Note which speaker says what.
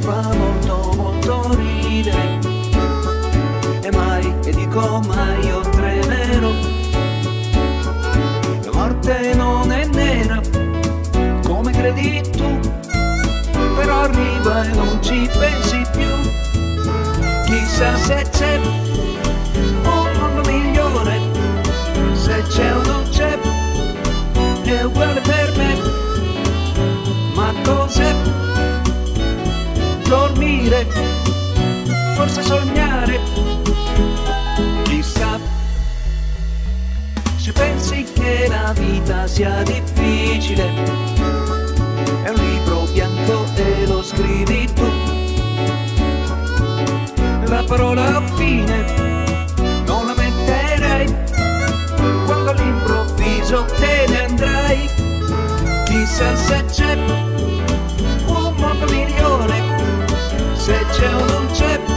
Speaker 1: fa molto molto ridere. E mai, e dico mai io tremerò. La morte non è nera come credi tu. Però arriva e non ci pensi più. Chissà se c'è forse sognare, chissà, se pensi che la vita sia difficile, è un libro bianco e lo scrivi tu, la parola fine non la metterei, quando all'improvviso te ne andrai, chissà se c'è un modo migliore, se c'è o non c'è.